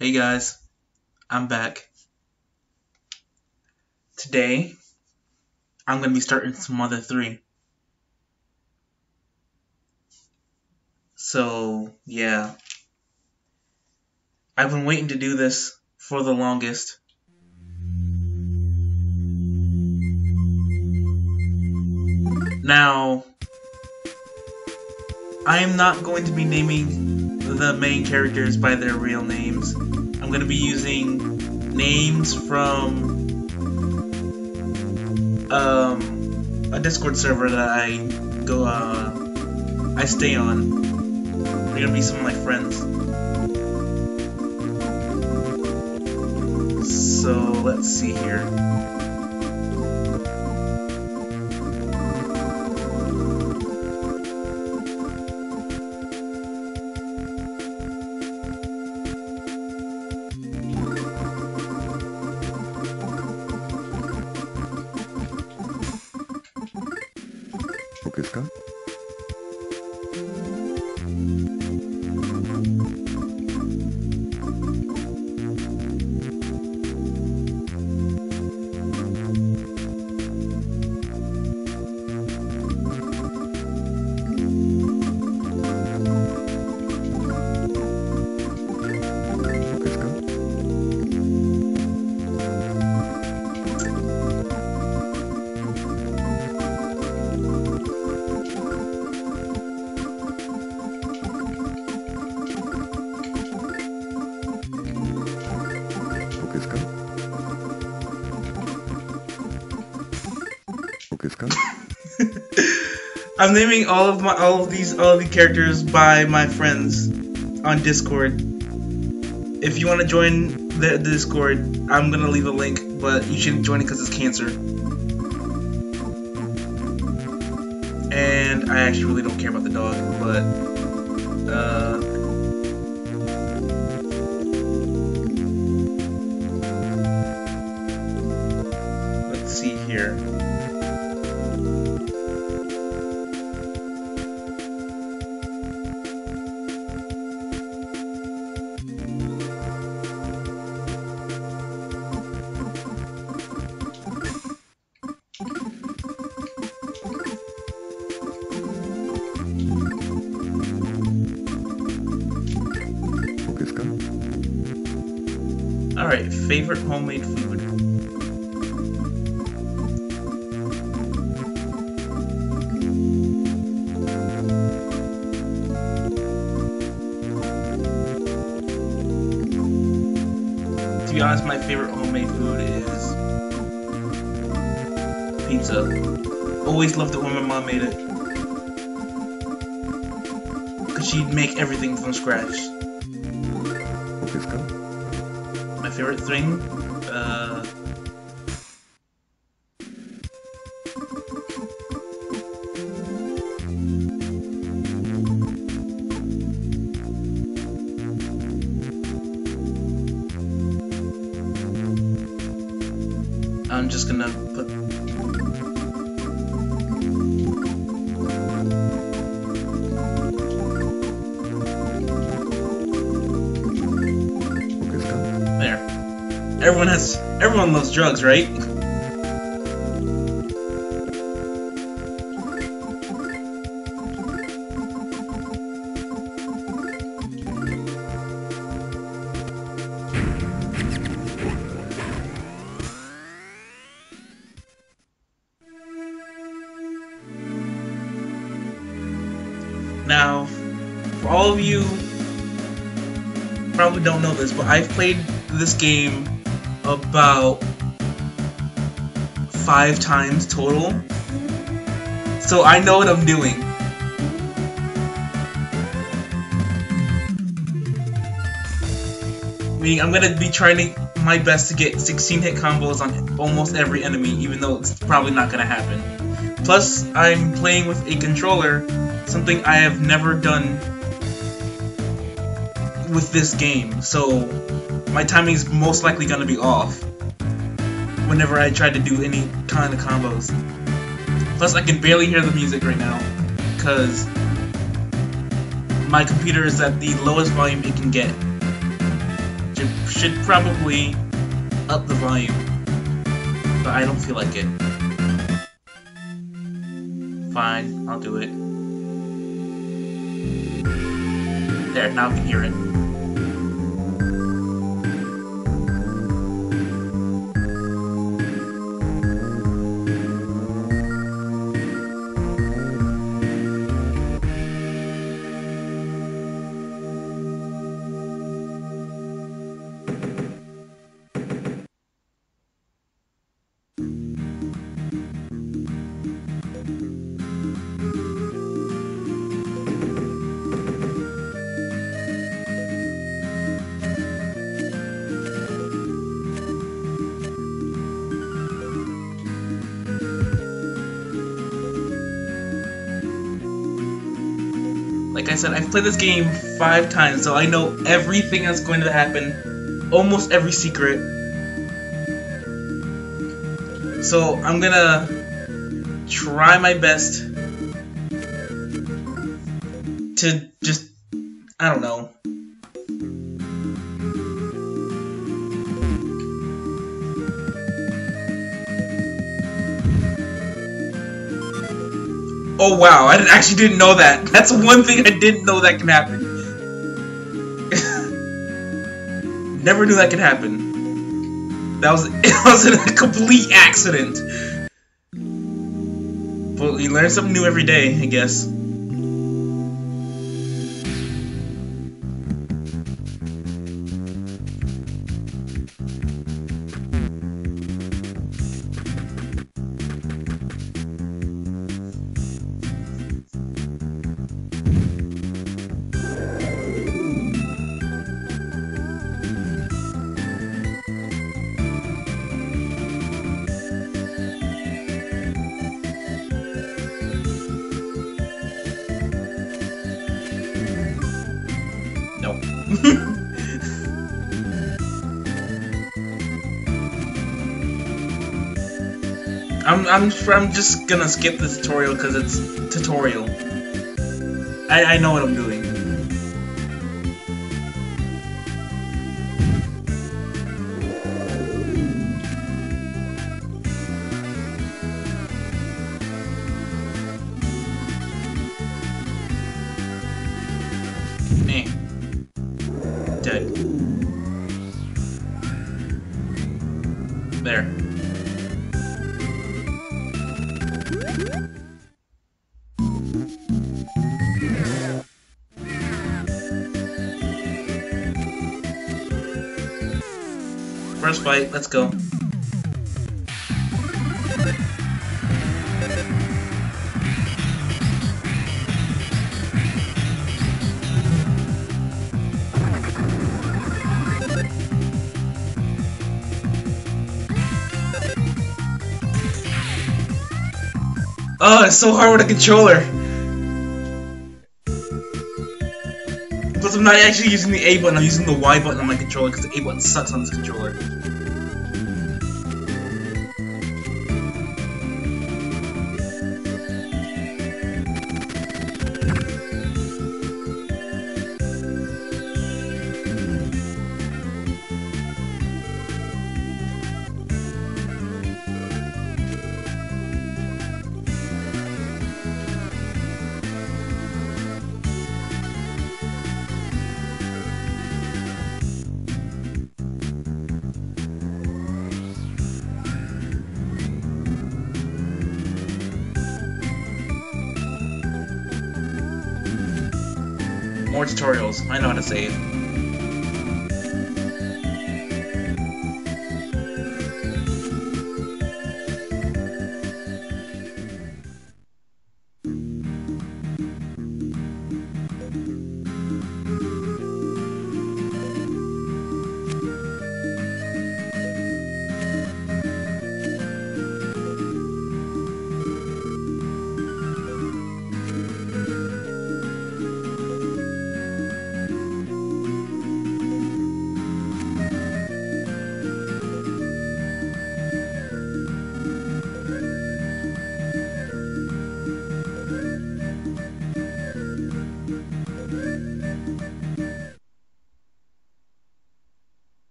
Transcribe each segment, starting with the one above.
Hey guys, I'm back. Today, I'm going to be starting some Mother 3. So, yeah. I've been waiting to do this for the longest. Now, I am not going to be naming the main characters by their real names. I'm going to be using names from um, a Discord server that I go uh, I stay on. They're gonna be some of my friends. So let's see here. I'm naming all of my all of these all of the characters by my friends on Discord. If you want to join the, the Discord, I'm gonna leave a link, but you shouldn't join it because it's cancer. And I actually really don't care about the dog, but uh, let's see here. Favorite homemade food. To be honest, my favorite homemade food is pizza. Always loved it when my mom made it. Because she'd make everything from scratch. Favorite thing? Loves drugs, right? Now, for all of you probably don't know this, but I've played this game about five times total. So I know what I'm doing. I'm gonna be trying my best to get 16 hit combos on almost every enemy, even though it's probably not gonna happen. Plus, I'm playing with a controller, something I have never done with this game, so my timing is most likely gonna be off whenever I try to do any kind of combos. Plus, I can barely hear the music right now because my computer is at the lowest volume it can get. should probably up the volume, but I don't feel like it. Fine, I'll do it. There, now I can hear it. Like I said, I've played this game five times, so I know everything that's going to happen. Almost every secret. So I'm gonna try my best to just, I don't know. Oh wow, I actually didn't know that. That's one thing I didn't know that can happen. Never knew that could happen. That was it was a complete accident. But you learn something new every day, I guess. I'm, I'm, I'm just gonna skip the tutorial because it's tutorial. I, I know what I'm doing. Dead. There. Fight, let's go. Oh, it's so hard with a controller. Plus, I'm not actually using the A button, I'm using the Y button on my controller because the A button sucks on this controller. More tutorials. I know how to save.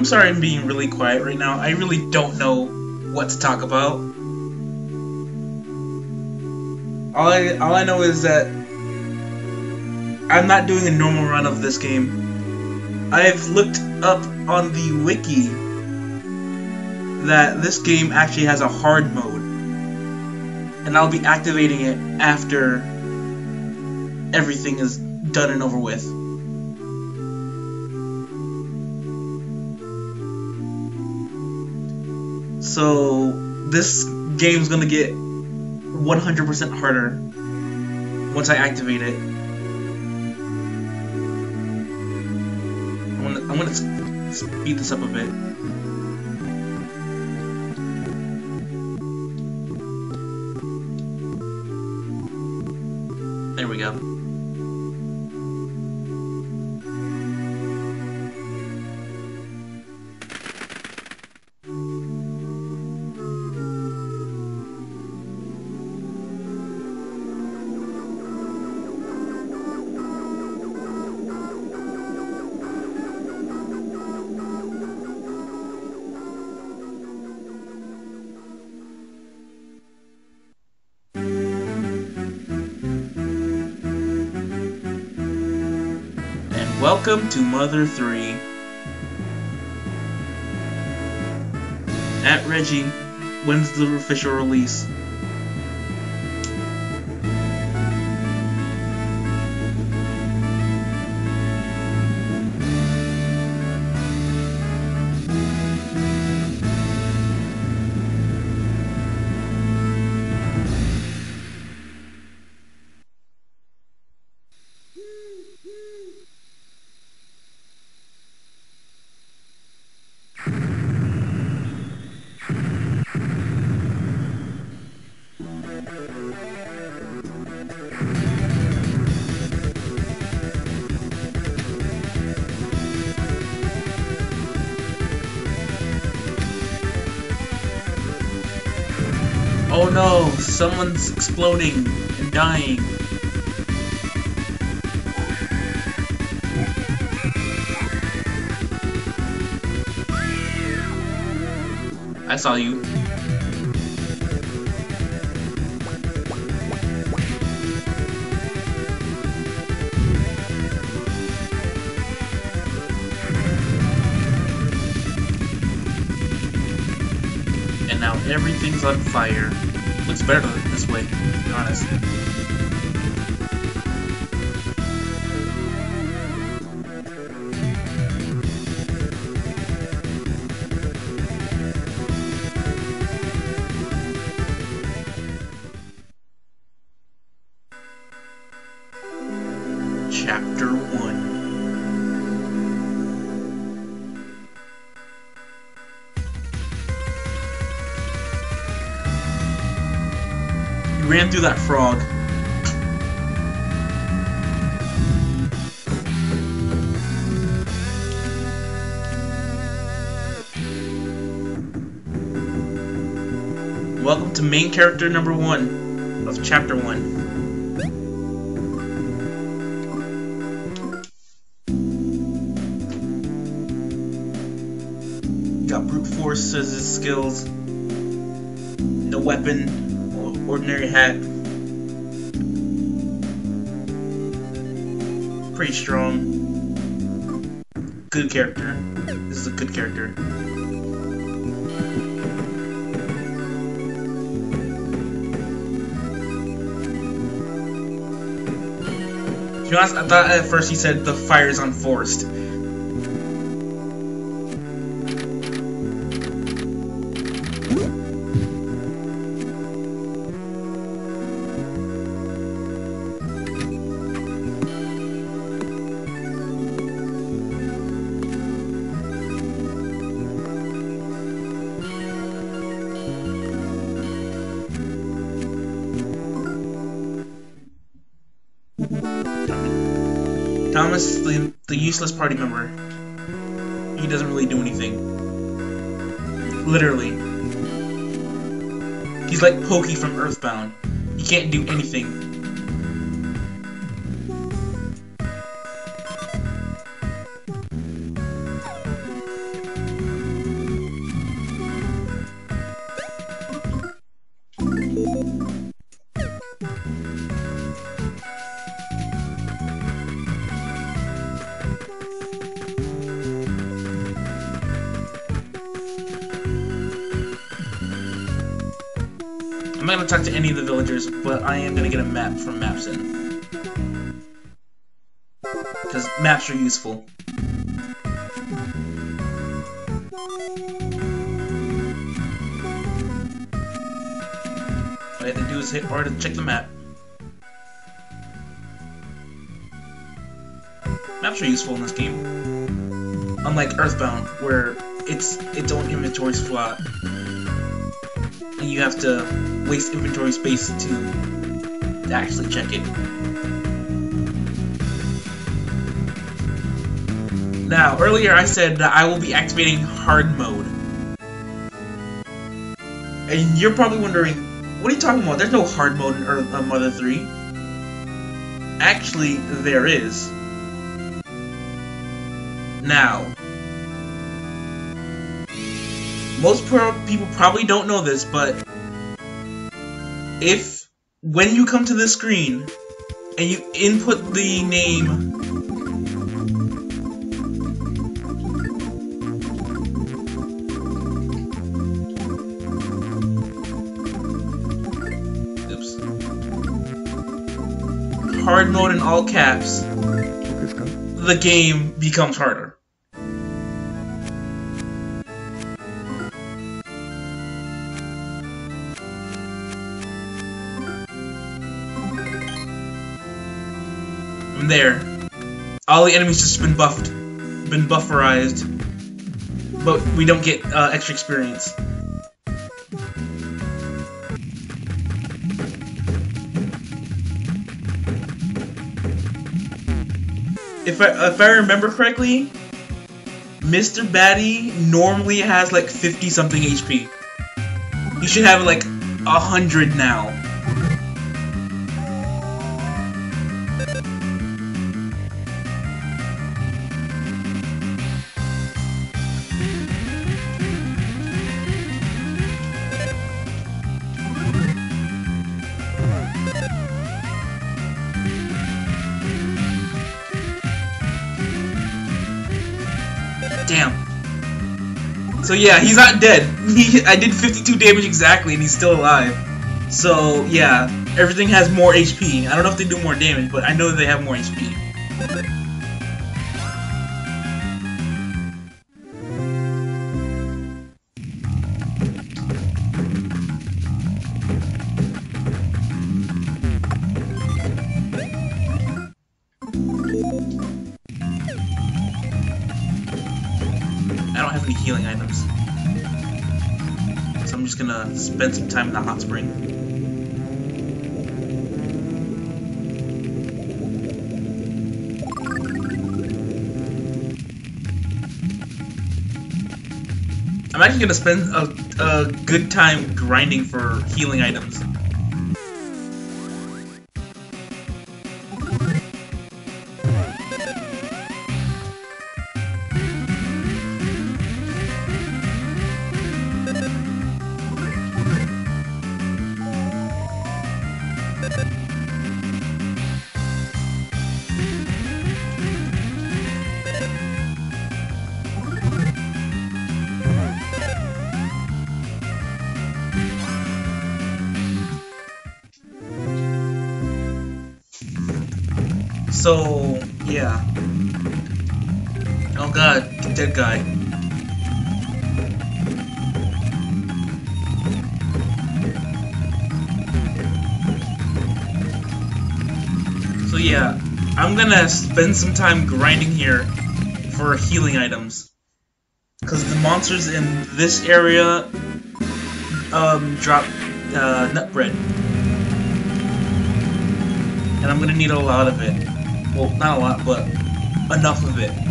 I'm sorry I'm being really quiet right now. I really don't know what to talk about. All I all I know is that I'm not doing a normal run of this game. I've looked up on the wiki that this game actually has a hard mode. And I'll be activating it after everything is done and over with. So this game's gonna get 100% harder once I activate it. I'm gonna, I'm gonna speed this up a bit. Welcome to Mother 3. At Reggie, when's the official release? Oh no, someone's exploding and dying. I saw you. And now everything's on fire. Looks better this way, to be honest. Welcome to main character number one of chapter one. Got brute force as his skills. No weapon, or- ordinary hat. Pretty strong. Good character. This is a good character. I thought at first he said the fire's unforced. Thomas, the, the useless party member. He doesn't really do anything. Literally. He's like Pokey from Earthbound. He can't do anything. I'm not gonna talk to any of the villagers, but I am gonna get a map from Mapson. Because maps are useful. All I have to do is hit R to check the map. Maps are useful in this game. Unlike Earthbound, where it's its own inventory slot. And you have to waste inventory space to, actually check it. Now, earlier I said that I will be activating hard mode. And you're probably wondering, what are you talking about? There's no hard mode in Earth, uh, Mother 3. Actually, there is. Now, most pro people probably don't know this, but if when you come to the screen and you input the name Oops. Hard mode in all caps, the game becomes harder. There, all the enemies just been buffed, been bufferized, but we don't get uh, extra experience. If I, if I remember correctly, Mr. Batty normally has like 50 something HP. You should have like 100 now. Damn. So yeah, he's not dead. He, I did 52 damage exactly, and he's still alive. So yeah, everything has more HP. I don't know if they do more damage, but I know they have more HP. Spend some time in the hot spring. I'm actually gonna spend a, a good time grinding for healing items. Dead guy. So yeah, I'm gonna spend some time grinding here for healing items. Because the monsters in this area um, drop uh, nut bread. And I'm gonna need a lot of it. Well, not a lot, but enough of it.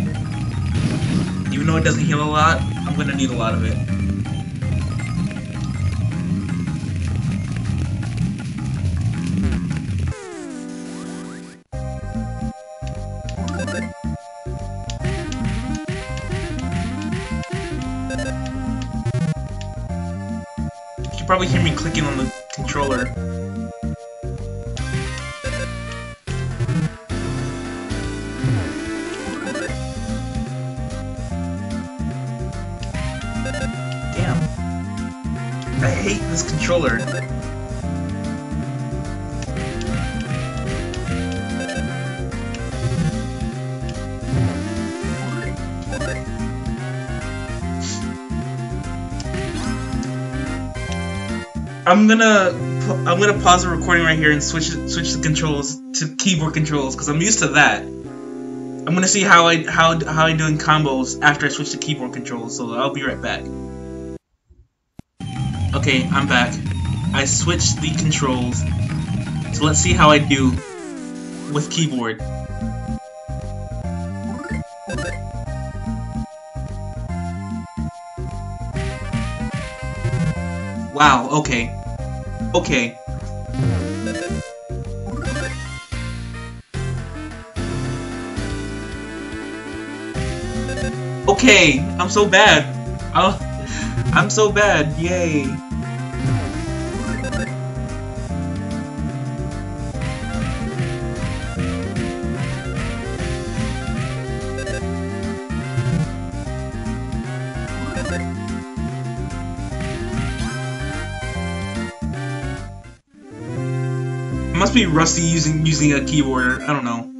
Even though it doesn't heal a lot, I'm gonna need a lot of it. You can probably hear me clicking on the controller. hate this controller. I'm gonna I'm gonna pause the recording right here and switch switch the controls to keyboard controls because I'm used to that. I'm gonna see how I how how I do in combos after I switch to keyboard controls. So I'll be right back. Okay, I'm back. I switched the controls. So let's see how I do with keyboard. Wow, okay. Okay. Okay, I'm so bad. Oh, I'm so bad. Yay. must be rusty using using a keyboard. I don't know,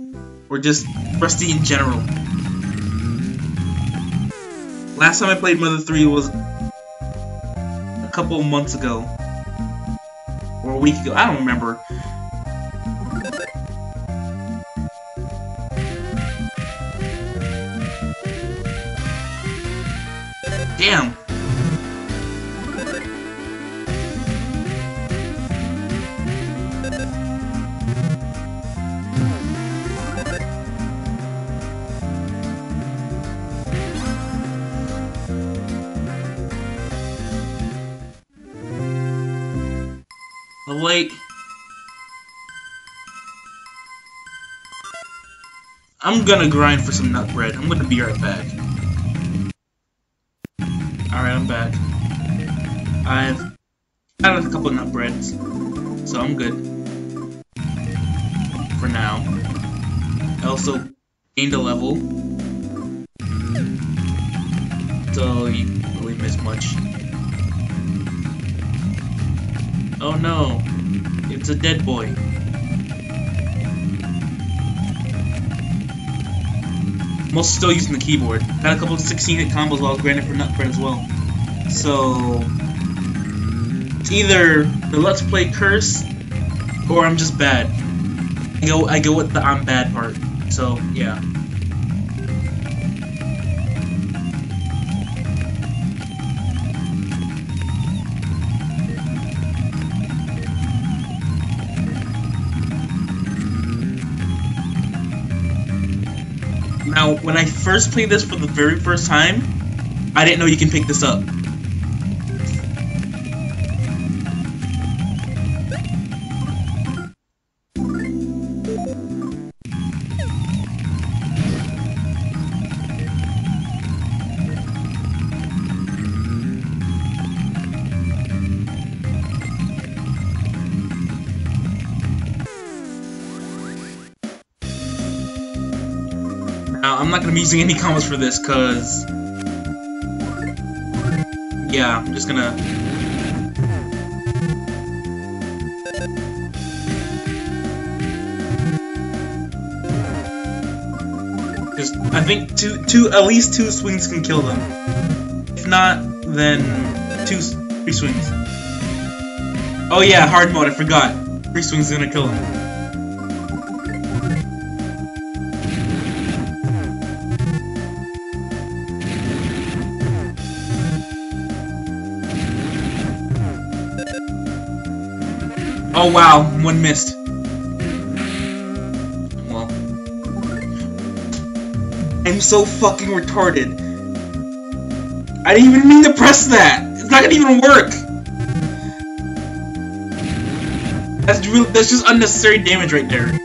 or just rusty in general. Last time I played Mother 3 was couple months ago, or a week ago. I don't remember. I'm gonna grind for some nut bread. I'm gonna be right back. Alright, I'm back. I've had a couple nut breads, so I'm good. For now. I also gained a level. So you really miss much. Oh no, it's a dead boy. I'm still using the keyboard. Had a couple of 16 hit combos while grinding for Nutbread as well. So, it's either the Let's Play curse or I'm just bad. I go, I go with the I'm bad part. So, yeah. Now, when I first played this for the very first time, I didn't know you can pick this up. I'm not gonna be using any combos for this, cause... Yeah, I'm just gonna... Cause I think two, two, at least two swings can kill them. If not, then two, three swings. Oh yeah, hard mode, I forgot. Three swings is gonna kill him. Oh wow, one missed. Well. I'm so fucking retarded. I didn't even mean to press that! It's not gonna even work! That's real that's just unnecessary damage right there.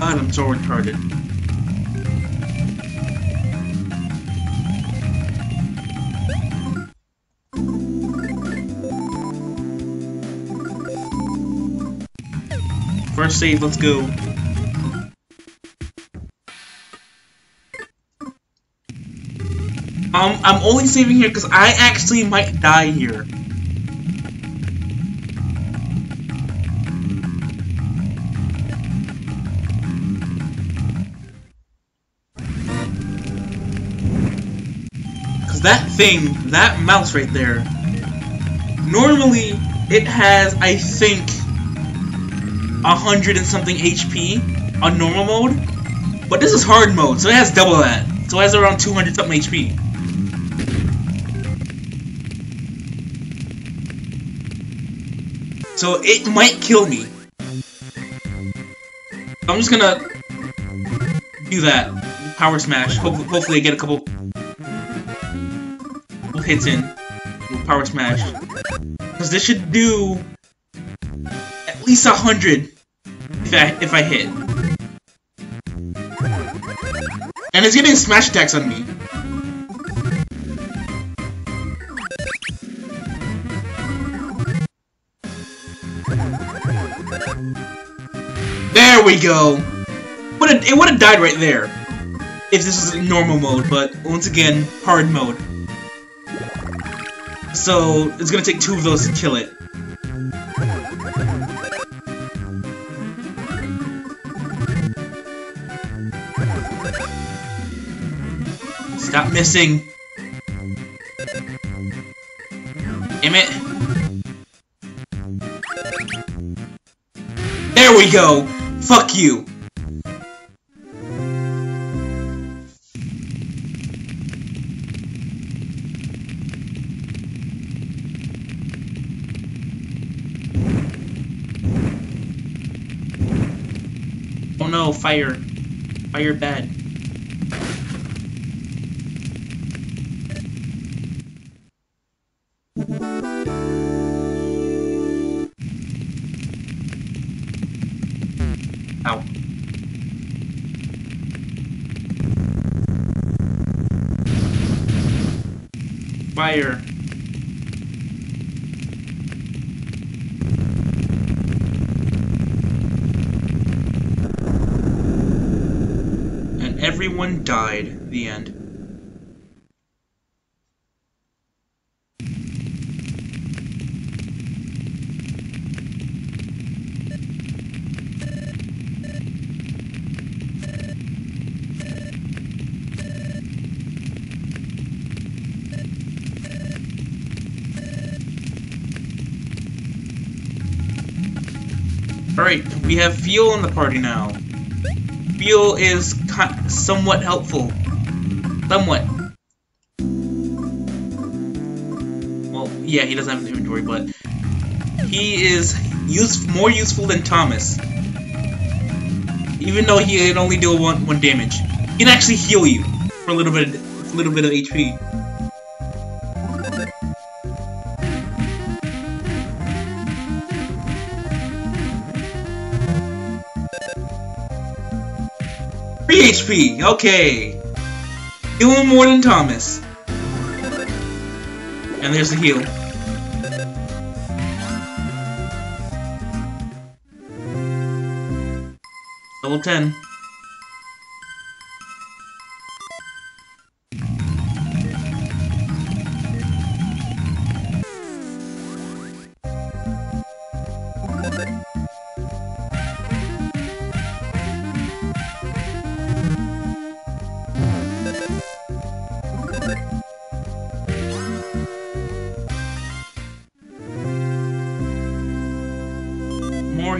I'm so retarded. First save, let's go. Um, I'm only saving here because I actually might die here. Because that thing, that mouse right there, normally it has, I think, a hundred and something HP on normal mode, but this is hard mode, so it has double that. So it has around 200 something HP. So it might kill me. I'm just gonna do that. Power smash. Ho hopefully I get a couple, couple hits in. Power smash. Because this should do at least a hundred if I if I hit. And it's getting smash attacks on me. There we go! Would it would have died right there if this was normal mode, but once again, hard mode. So it's gonna take two of those to kill it. Stop missing! Damn it! There we go! Fuck you! Oh no, fire. Fire bad. Died. The end. Alright, we have Fuel in the party now. Fuel is somewhat helpful. Somewhat. Well, yeah, he doesn't have an inventory, but he is use more useful than Thomas. Even though he can only do one one damage, he can actually heal you for a little bit, a little bit of HP. HP. Okay. Healing more than Thomas. And there's the heal. Level 10.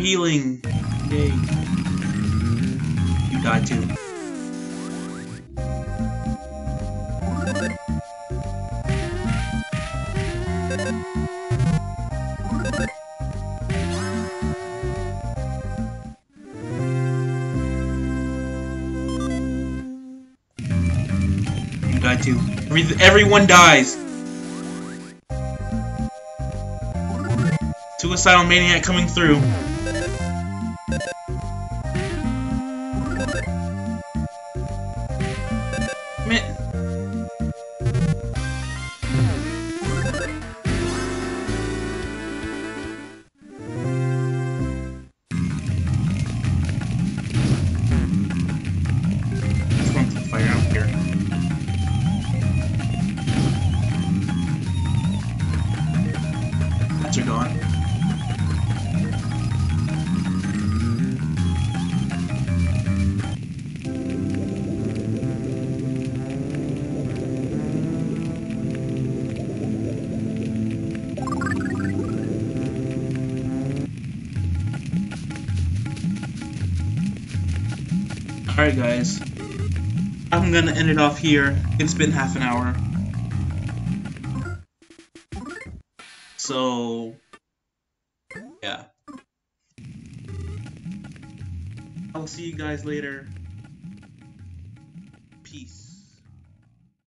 Healing. Yay. You died too. You died too. Everyone dies. Suicidal maniac coming through. Alright, guys. I'm gonna end it off here. It's been half an hour. So, yeah. I'll see you guys later.